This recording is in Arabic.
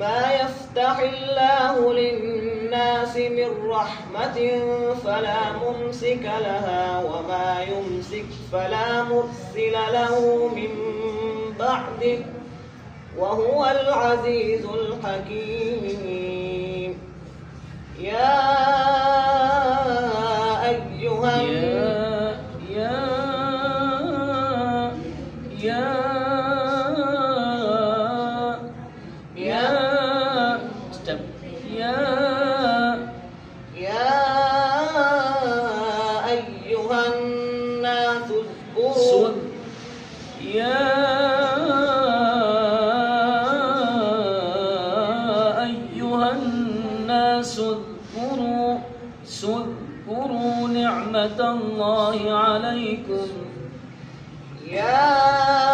ما يفتح الله للناس من رحمة فلا ممسك لها وما يمسك فلا مرسل له من بعده وهو العزيز الحكيم. يا أيها يا يا يا step يا يا أيها الناس اذكروا يا أيها الناس اذكروا اذكروا نعمة الله عليكم. يا